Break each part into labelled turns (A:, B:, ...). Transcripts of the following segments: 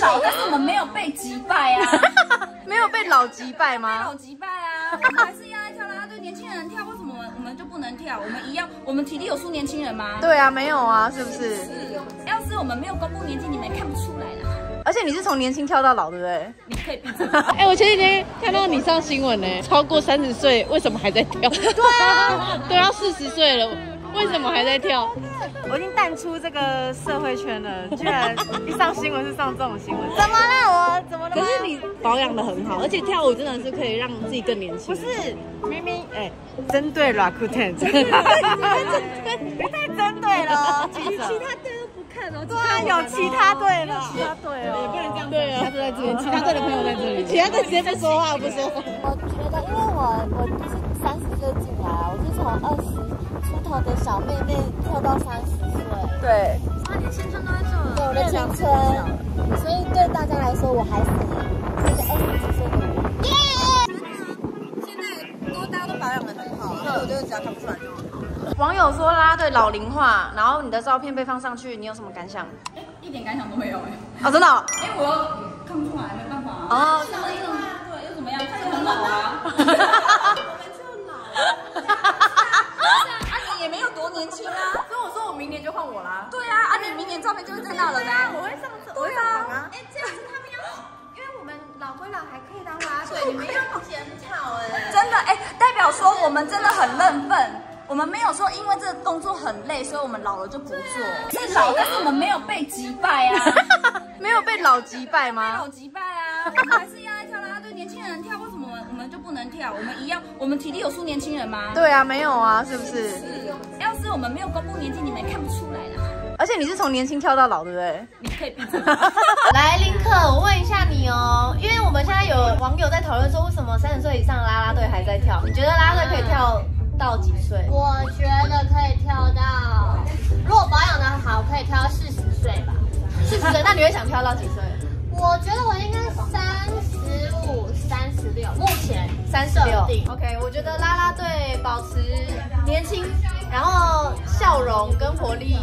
A: 老，但是我们没有被击败啊，
B: 没有被老击败吗？
A: 老击败啊，我们还是要来跳啦啦队，年轻人跳，为什么我们就不能跳？我们一样，我们体力有输年轻人吗？
B: 对啊，没有啊，是不是？
A: 是，要是我们没有公布年纪，你们也看不出来啦。
B: 而且你是从年轻跳到老，对不对？
A: 你可以闭嘴。
C: 哎、我前几天看到你上新闻呢，超过三十岁为什么还在跳？对啊，都要四十岁了，为什么还在跳？
B: 我已经淡出这个社会圈了，居然一上新闻是上这种新闻，怎么了？我怎么了？
C: 可是你保养的很好，而且跳舞真的是可以让自己更年轻。
B: 不是明明哎，针对 Rakuten，你太针对了，其
C: 其他队都不看哦，
B: 对啊，有其他队了，其他队哦，
C: 也不能这样。对啊，他都在这里，其他队的朋友在这里，其他队直接不说话，不说。
D: 我觉得，因为我我是三十岁进来，我是从二十出头的小妹妹跳到三十岁，
B: 对，那你青春都在这
D: 对我的青春，所以对大家来说，我还是那个二十几岁的我。
B: 现在都大家都保养的很好，所以我觉得只要看不出来就好。网友说啦对老龄化，然后你的照片被放上去，你有什么感想？
A: 哎，一点感想都没有哎。
B: 哦，真的哦？
A: 哎，我又看不出来，没办法啊。
B: 哦
A: 像那种对，又怎么样？看着很老啊。啊，
B: 明年
A: 照片就是在那了呢。
B: 我会上这，我会上榜啊。
D: 哎，这样子他们要，因为我们老归老，还可以当啦啦队，你们要 检讨哎。
A: 真的哎，代表说我们真的很认份。我们没有说因为这个动作很累，所以我们老了就不做。是老，但是我们没有被击败啊，
B: 没有被老击败吗
A: 老？击败啊，我们还是要爱跳啦啦队。年轻人跳，为什么我们就不能跳？我们一样，我们体力有输年轻人吗？
B: 对啊，没有啊，是不是？
A: 是，要是我们没有公布年纪，你们也看不出来啦。
B: 而且你是从年轻跳到老，对不对？
A: 你可以闭嘴。
B: 来，林克，我问一下你哦，因为我们现在有网友在讨论说，为什么三十岁以上的啦啦队还在跳？你觉得啦啦队可以跳到几岁？
D: 我觉得可以跳到，如果保养的好，可以跳到四十岁吧。
B: 四十岁，那你会想跳到几岁？
D: 我觉得我应该三十五、三十六，目前
B: 三十六。OK，我觉得啦啦队保持年轻，然后笑容跟活力，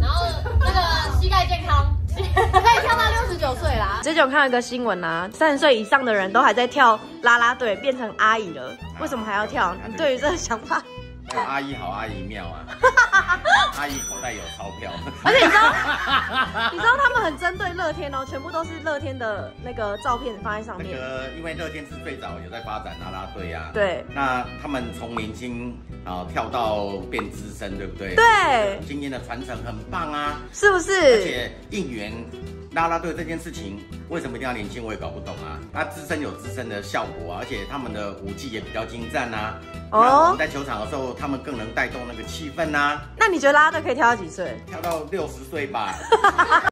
D: 然后那个膝盖健康，
B: 可以跳到六十九岁啦。最近我看到一个新闻啊，三十岁以上的人都还在跳啦啦队，变成阿姨了，为什么还要跳？你对于这个想法？
E: 有阿姨好，阿姨妙啊！阿姨口袋有钞票。
B: 而且你知道，你知道他们很针对乐天哦，全部都是乐天的那个照片放在上
E: 那
B: 面。
E: 个，因为乐天是最早有在发展啦啦队啊。
B: 对
E: 那他们从年轻啊跳到变资深，对不对？
B: 对，
E: 经验的传承很棒啊！
B: 是不是而？
E: 且应援啦啦队这件事情，为什么一定要年轻？我也搞不懂啊。那自身有自身的效果啊，而且他们的舞技也比较精湛啊。
B: 哦
E: 那我们在球场的时候，他们更能带动那个气氛啊。
B: 那你觉得啦啦队可以跳到几岁？
E: 跳到六十岁吧。